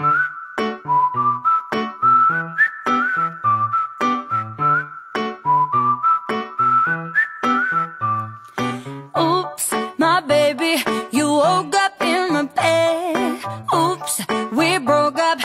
Oops, my baby, you woke up in the bed. Oops, we broke up.